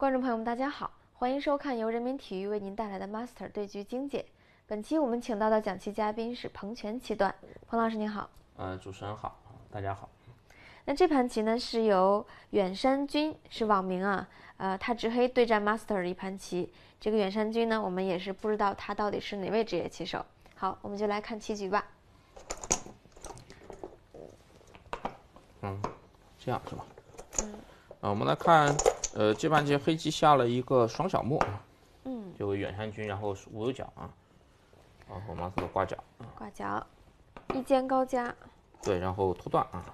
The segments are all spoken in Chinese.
观众朋友们，大家好，欢迎收看由人民体育为您带来的 Master 对局精解。本期我们请到的讲棋嘉宾是彭全七段，彭老师您好。呃，主持人好，大家好。那这盘棋呢是由远山君是网名啊，呃，他执黑对战 Master 的一盘棋。这个远山君呢，我们也是不知道他到底是哪位职业棋手。好，我们就来看棋局吧。嗯，这样是吧？嗯。啊，我们来看，呃，这盘棋黑棋下了一个双小目，嗯，就远山君，然后五有角啊，然后马四的挂角，挂角，一间高加，对，然后拖断啊，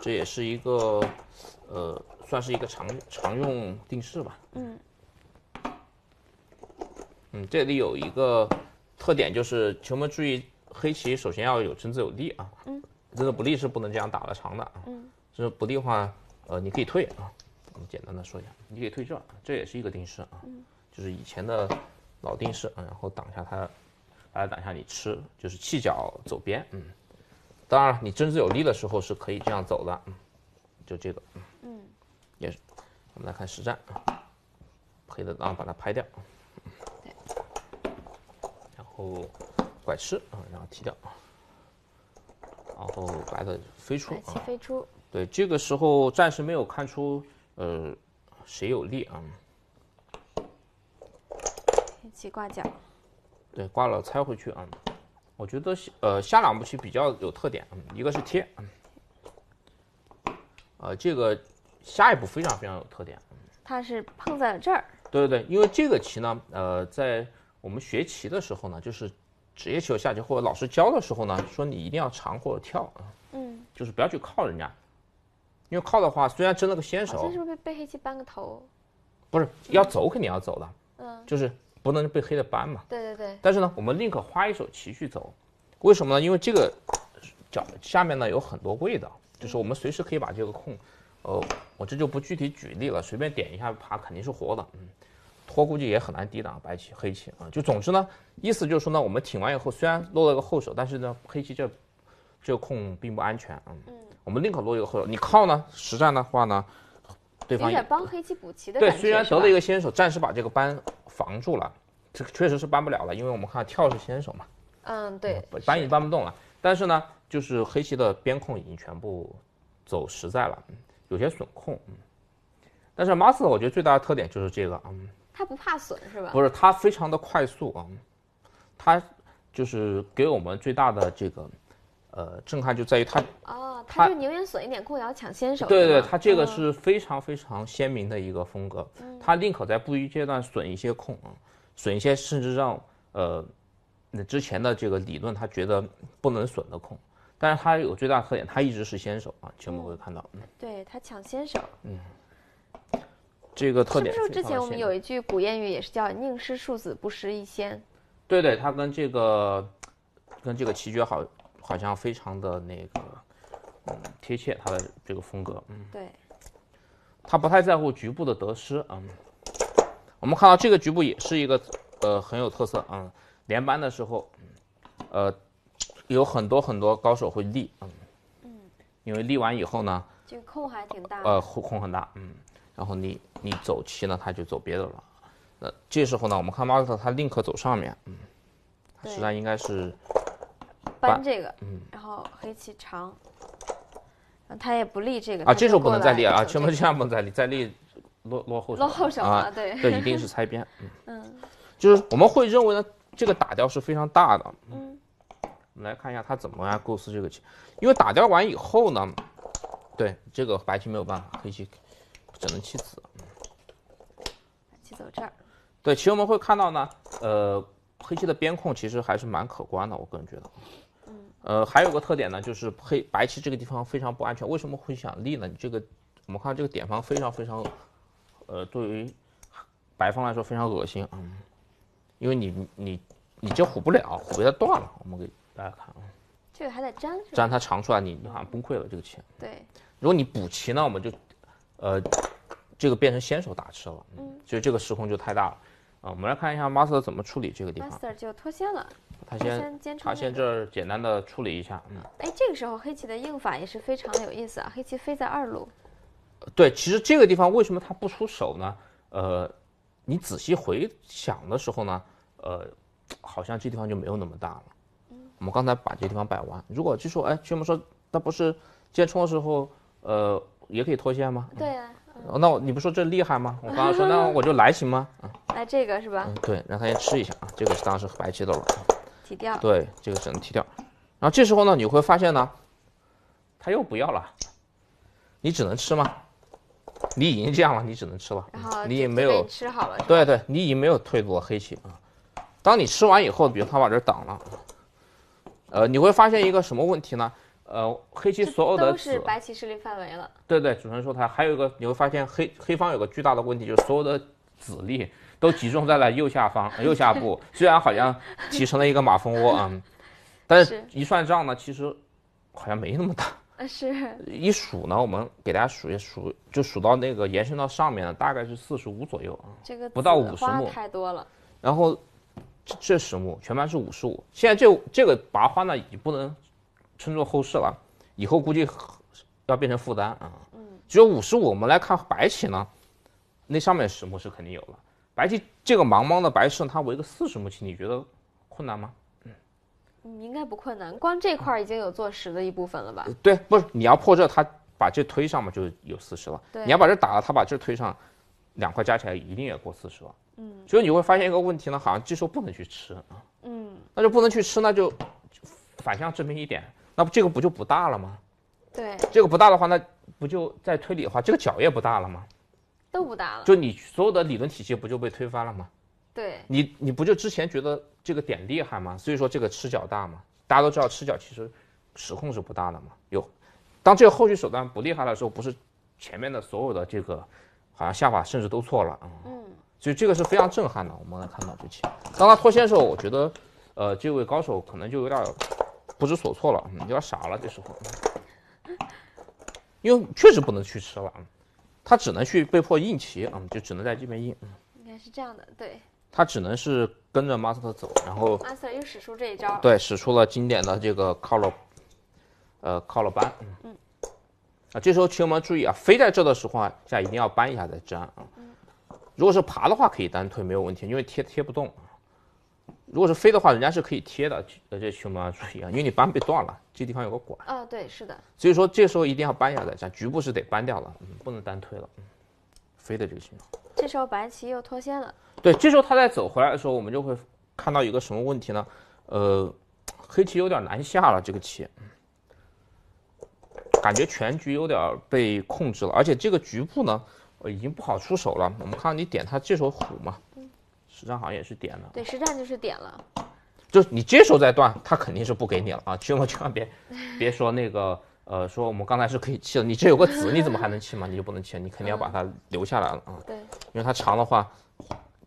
这也是一个，呃，算是一个常常用定式吧，嗯，嗯，这里有一个特点就是，请我们注意，黑棋首先要有真子有利啊，嗯，真的不利是不能这样打了长的啊，嗯，这不利的话。呃，你可以退啊，我们简单的说一下，你可以退这，这也是一个定式啊，就是以前的老定式啊，然后挡下它，来挡下你吃，就是弃角走边，嗯，当然了你真子有力的时候是可以这样走的，嗯，就这个，嗯，也是，我们来看实战啊，黑的啊把它拍掉，对，然后拐吃啊，然后踢掉，然后白的飞出，飞出。对，这个时候暂时没有看出，呃，谁有利啊？黑棋挂角。对，挂了拆回去啊。我觉得呃下两步棋比较有特点，一个是贴，呃，这个下一步非常非常有特点。它是碰在了这儿。对对对，因为这个棋呢，呃，在我们学棋的时候呢，就是职业棋手下棋或者老师教的时候呢，说你一定要长或者跳啊，嗯，就是不要去靠人家。因为靠的话，虽然争了个先手，是不是被被黑棋扳个头？不是，要走肯定要走的，嗯，就是不能被黑的扳嘛。对对对。但是呢，我们宁可花一手棋去走，为什么呢？因为这个角下面呢有很多位的，就是我们随时可以把这个空，呃，我这就不具体举例了，随便点一下爬肯定是活的，嗯，拖估计也很难抵挡白棋黑棋啊。就总之呢，意思就是说呢，我们挺完以后，虽然落了个后手，但是呢，黑棋这这个空并不安全，嗯。我们宁可落一个后手，你靠呢？实战的话呢，对方也帮黑棋补棋的对，虽然得了一个先手，暂时把这个扳防住了，这确实是扳不了了，因为我们看跳是先手嘛。嗯，对，扳已经扳不动了。但是呢，就是黑棋的边控已经全部走实在了，有些损控。嗯，但是 master 我觉得最大的特点就是这个，嗯，他不怕损是吧？不是，他非常的快速啊，他就是给我们最大的这个。呃，震撼就在于他哦，他就宁愿损一点空，也要抢先手。对对，他这个是非常非常鲜明的一个风格。他宁可在布局阶段损一些空啊，损一些甚至让呃那之前的这个理论他觉得不能损的空。但是他有最大特点，他一直是先手啊，全部会看到。对他抢先手。嗯，这个特点是不是之前我们有一句古谚语也是叫“宁失数子，不失一仙”？对对，他跟这个跟这个棋绝好。好像非常的那个，嗯，贴切他的这个风格，嗯，对，他不太在乎局部的得失，嗯，我们看到这个局部也是一个，呃，很有特色，嗯，连扳的时候，呃，有很多很多高手会立，嗯，嗯，因为立完以后呢，这个空还挺大，呃，空很大，嗯，然后你你走棋呢，他就走别的了，那这时候呢，我们看马斯特他宁可走上面，嗯，实际上应该是。搬这个，嗯，然后黑棋长，他也不立这个啊，这时候不能再立啊，全部这样不能再立，再立落落后落后手啊，对，这一定是猜边，嗯，就是我们会认为呢，这个打掉是非常大的，嗯，我们来看一下他怎么样构思这个棋，因为打掉完以后呢，对这个白棋没有办法，黑棋只能弃子，白棋走这儿，对，其实我们会看到呢，呃，黑棋的边控其实还是蛮可观的，我个人觉得。呃，还有个特点呢，就是黑白棋这个地方非常不安全。为什么会想立呢？你这个，我们看这个点方非常非常，呃，对于白方来说非常恶心啊，因为你你你这虎不了，虎被它断了。我们给大家看啊，这个还得粘，粘它长出来，你你好像崩溃了这个棋。对，如果你补棋呢，我们就，呃，这个变成先手打吃了，嗯，所以这个时空就太大了。啊，我们来看一下 master 怎么处理这个地方。master 就脱先了，他先他先这儿简单的处理一下。嗯，哎，这个时候黑棋的应法也是非常有意思啊。黑棋飞在二路。对，其实这个地方为什么他不出手呢？呃，你仔细回想的时候呢，呃，好像这地方就没有那么大了。我们刚才把这地方摆完，如果就说，哎，群友们说，那不是建冲的时候，呃，也可以脱线吗？对呀、哦那我你不说这厉害吗？我刚刚说，那我就来行吗？嗯，来这个是吧？嗯对，让他先吃一下啊，这个是当时白棋豆了。提掉。对，这个只能踢掉。然后这时候呢，你会发现呢，他又不要了，你只能吃吗？你已经这样了，你只能吃了然后，你也没有吃好了。对对，你已经没有退路了黑棋啊。当你吃完以后，比如他把这挡了，呃，你会发现一个什么问题呢？呃，黑棋所有的都是，白棋势力范围了。对对，主持人说他还有一个，你会发现黑黑方有个巨大的问题，就是所有的子力都集中在了右下方、右下部，虽然好像提成了一个马蜂窝啊、嗯，但是是一算账呢，其实好像没那么大。呃，是一数呢，我们给大家数一数，就数到那个延伸到上面的，大概是四十五左右啊。这个不到50子花目太多了。然后这这十目全盘是五十五，现在这这个拔花呢，已经不能称作后事了，以后估计要变成负担啊。嗯，只有五十五。我们来看白棋呢，那上面十目是肯定有了。白棋这个茫茫的白市，它围个四十目棋，你觉得困难吗？嗯，应该不困难，光这块儿已经有坐实的一部分了吧？对，不是你要破这，它把这推上嘛，就有四十了。对你要把这打了，它把这推上，两块加起来一定也过四十了。嗯，所以你会发现一个问题呢，好像这时候不能去吃啊。嗯，那就不能去吃，那就反向证明一点，那不这个不就不大了吗？对，这个不大的话，那不就在推理的话，这个角也不大了吗？都不大了。就你所有的理论体系不就被推翻了吗？对，你你不就之前觉得这个点厉害吗？所以说这个吃角大嘛，大家都知道吃角其实实控是不大的嘛。有，当这个后续手段不厉害的时候，不是前面的所有的这个好像下法甚至都错了啊。嗯，所以这个是非常震撼的。我们来看到这棋，当他脱线的时候，我觉得呃这位高手可能就有点不知所措了，嗯有点傻了这时候，因为确实不能去吃了，嗯他只能去被迫硬骑，嗯，就只能在这边硬。应该是这样的。对他只能是跟着 master 走，然后，master 又使出这一招。对使出了经典的这个靠了，呃靠了扳，嗯，啊，这时候球们注意啊，飞在这的时候啊，下一定要搬一下再粘啊。如果是爬的话，可以单推没有问题，因为贴贴不动。如果是飞的话，人家是可以贴的，呃，这球们要注意啊，因为你扳被断了，这地方有个管，啊，对，是的。所以说这时候一定要扳一下再粘，局部是得扳掉了，嗯，不能单推了，嗯，飞的这个情况。这时候白棋又脱先了。对，这时候他再走回来的时候，我们就会看到一个什么问题呢？呃，黑棋有点难下了，这个棋，感觉全局有点被控制了，而且这个局部呢，呃，已经不好出手了。我们看到你点他这手虎嘛，实战好像也是点了，对，实战就是点了。就是你接手再断，他肯定是不给你了啊！千万千万别别说那个 呃，说我们刚才是可以弃的，你这有个子，你怎么还能弃吗？你就不能弃，你肯定要把它留下来了啊！对，因为它长的话，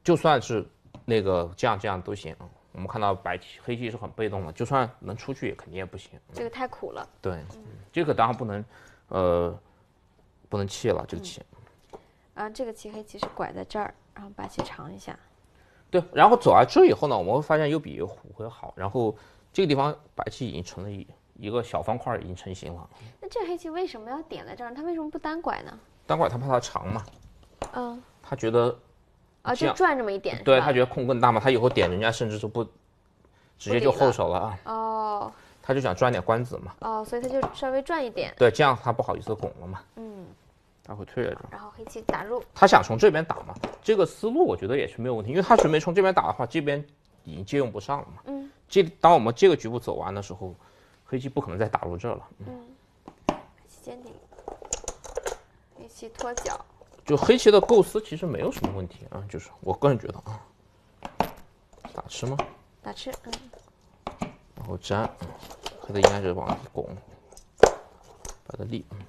就算是那个这样这样都行啊。我们看到白棋黑棋是很被动的，就算能出去也肯定也不行。这个太苦了。对，这个当然不能，呃，不能弃了这个棋。啊，这个棋黑棋是拐在这儿，然后白棋长一下。对，然后走到这以后呢，我们会发现又比虎会好。然后这个地方白棋已经成了一一个小方块，已经成型了。那这黑棋为什么要点在这儿？它为什么不单拐呢？单拐他怕它长嘛，嗯，他觉得啊，就转这么一点。对他觉得空更大嘛，他以后点人家甚至就不直接就后手了啊，哦他就想赚点官子嘛。哦，所以他就稍微转一点。对，这样他不好意思拱了嘛，嗯，他会退在这儿。然后黑棋打入。他想从这边打嘛，这个思路我觉得也是没有问题，因为他准备从这边打的话，这边已经借用不上了嘛。嗯，这当我们这个局部走完的时候，黑棋不可能再打入这儿了。嗯棋坚定。黑棋脱角。就黑棋的构思其实没有什么问题啊，就是我个人觉得啊，打吃吗？打吃。嗯，然后粘，嗯黑的应该是往里拱，把它立。嗯立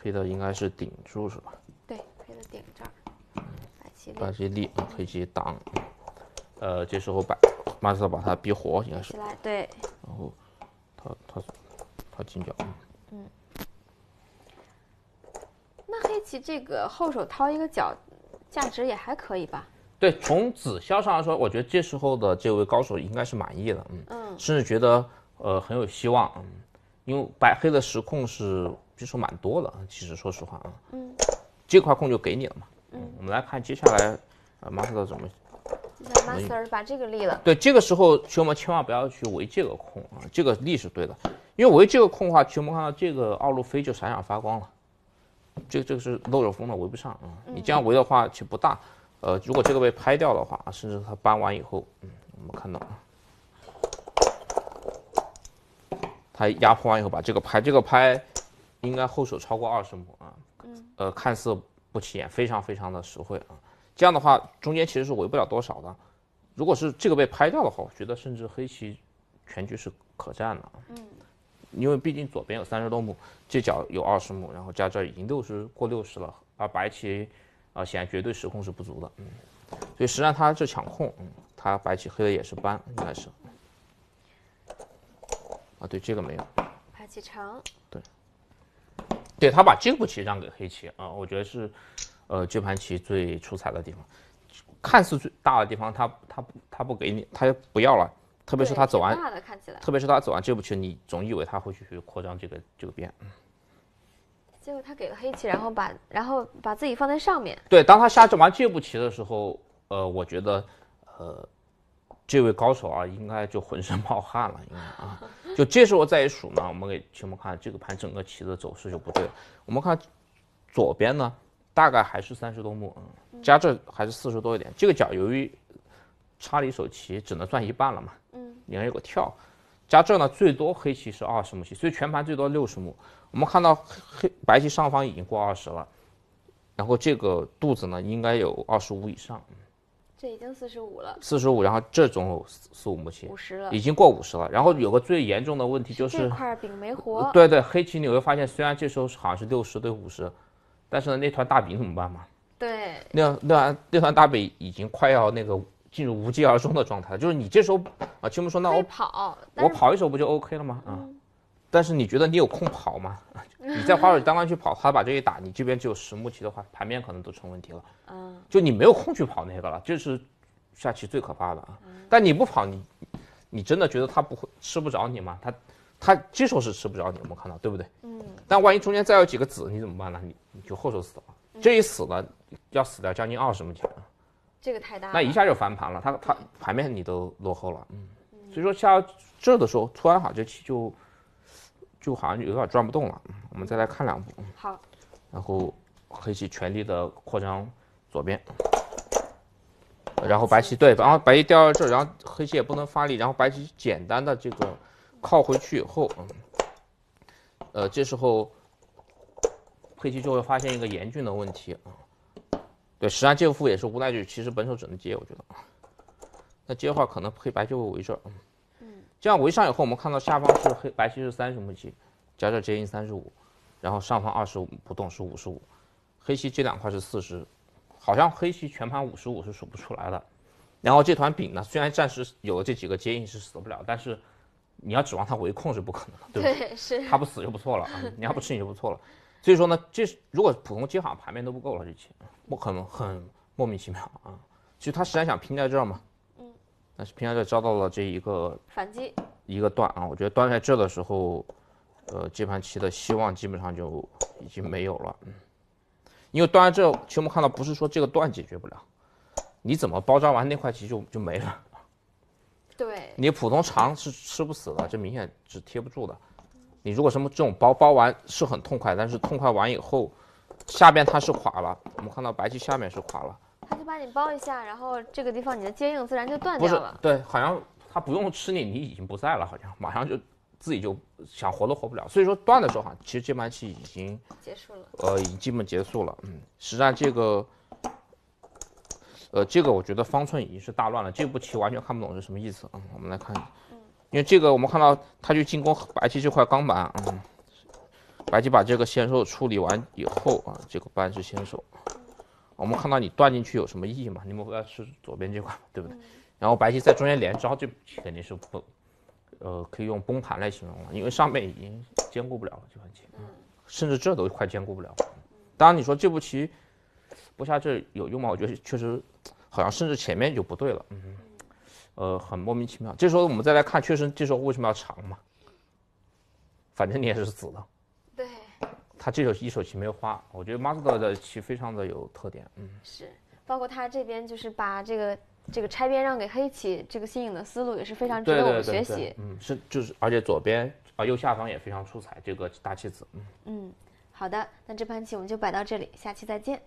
黑的应该是顶住是吧？对，黑的顶这儿。白棋把立这立，嗯黑棋挡。呃，这时候把马斯特把它逼活，应该是起，来。对，然后他他他进角，嗯那黑棋这个后手掏一个角，价值也还可以吧？对，从子效上来说，我觉得这时候的这位高手应该是满意的，嗯，嗯，甚至觉得呃很有希望，嗯，因为白黑的实控是这时候蛮多的，其实说实话啊，嗯，这块空就给你了嘛。嗯，我们来看接下来，呃，master 怎么？接下来 master 把这个立了。对，这个时候球们千万不要去围这个空啊，这个立是对的，因为围这个空的话，球们看到这个奥路飞就闪闪发光了。这这个是漏着风的，围不上啊。你这样围的话其实不大，呃，如果这个被拍掉的话，甚至它搬完以后，嗯，我们看到。他压迫完以后把这个拍，这个拍应该后手超过二十目啊，呃，看似不起眼，非常非常的实惠啊。这样的话，中间其实是围不了多少的。如果是这个被拍掉的话，我觉得甚至黑棋全局是可战的。嗯，因为毕竟左边有三十多目，这角有二十目，然后加这已经六十过六十了，而白棋啊显然绝对实控是不足的。嗯，所以实际上他这抢控，嗯，他白棋黑的也是扳，应该是。啊，对这个没有，白棋长，对，他把这步棋让给黑棋啊，我觉得是，呃，这盘棋最出彩的地方，看似最大的地方，他他不他不给你，他不要了，特别是他走完，特别是他走完这步棋，你总以为他会去扩张这个这个边，结果他给了黑棋，然后把然后把自己放在上面，对，当他下完这步棋的时候，呃，我觉得，呃。这位高手啊，应该就浑身冒汗了，应该啊，就这时候再一数呢，我们给球们看这个盘整个棋的走势就不对了。我们看左边呢，大概还是三十多目，嗯，加这还是四十多一点。这个角由于差了一手棋，只能算一半了嘛，嗯，里面有个跳，加这呢最多黑棋是二十目棋，所以全盘最多六十目。我们看到黑白棋上方已经过二十了，然后这个肚子呢应该有二十五以上。这已经四十五了，四十五，然后这总有四四五目棋，五十了，已经过五十了。然后有个最严重的问题就是这块饼没活。对对，黑棋你会发现，虽然这时候好像是六十对五十，但是呢，那团大饼怎么办嘛？对，那那那团大饼已经快要那个进入无疾而终的状态了。就是你这时候啊，青木说那我跑，我跑一手不就 OK 了吗？啊，但是你觉得你有空跑吗？你在花手当官去跑，他把这一打，你这边只有十目棋的话，盘面可能都成问题了。嗯，就你没有空去跑那个了，这是下棋最可怕的啊。但你不跑，你你真的觉得他不会吃不着你吗？他他接手是吃不着你，我们看到对不对？嗯。但万一中间再有几个子，你怎么办呢？你你就后手死了。这一死了，要死掉将近二十目棋。这个太大。那一下就翻盘了，他他盘面你都落后了。嗯。所以说下这的时候，突然好这棋就。就好像有点转不动了，我们再来看两步。好，然后黑棋全力的扩张左边，然后白棋对，然后白棋掉到这，然后黑棋也不能发力，然后白棋简单的这个靠回去以后，嗯，呃，这时候黑棋就会发现一个严峻的问题啊。对，实际上这副也是无奈局，其实本手只能接，我觉得。那接的话，可能黑白就会围这儿。这样围上以后，我们看到下方是黑白棋是三十目棋，夹着接应三十五，然后上方二十五不动是五十五，黑棋这两块是四十，好像黑棋全盘五十五是数不出来的。然后这团饼呢，虽然暂时有了这几个接应是死不了，但是你要指望它围控是不可能的，对不对？是。它不死就不错了啊，你要不吃你就不错了。所以说呢，这如果普通接好像盘面都不够了，这棋不可能很莫名其妙啊。其实他实际上想拼在这儿嘛。但是平安这遭到了这一个反击，一个断啊！我觉得断在这的时候，呃，这盘棋的希望基本上就已经没有了。嗯，因为断在这，其实我们看到不是说这个断解决不了，你怎么包扎完那块棋就就没了。对，你普通长是吃不死的，这明显是贴不住的。你如果什么这种包包完是很痛快，但是痛快完以后，下边它是垮了。我们看到白棋下面是垮了。他就把你包一下，然后这个地方你的接应自然就断掉了。对，好像他不用吃你，你已经不在了，好像马上就自己就想活都活不了。所以说断的时候哈，其实这盘棋已经结束了，呃，已经基本结束了。嗯，实际上这个，呃，这个我觉得方寸已经是大乱了，这步棋完全看不懂是什么意思啊。我们来看，嗯，因为这个我们看到他去进攻白棋这块钢板，嗯，白棋把这个先手处理完以后啊，这个扳是先手。我们看到你断进去有什么意义吗？你们不要吃左边这块，对不对？然后白棋在中间连招，这肯定是不，呃，可以用崩盘来形容了，因为上面已经兼顾不了了这盘棋，甚至这都快兼顾不了。当然你说这步棋不下这有用吗？我觉得确实好像甚至前面就不对了，嗯，呃，很莫名其妙。这时候我们再来看，确实这时候为什么要长嘛？反正你也是死的。对。他这首一手棋没有花，我觉得 Master 的棋非常的有特点，嗯，是，包括他这边就是把这个这个拆边让给黑棋，这个新颖的思路也是非常值得我们学习。嗯，是就是，而且左边啊右下方也非常出彩，这个大棋子，嗯嗯，好的，那这盘棋我们就摆到这里，下期再见。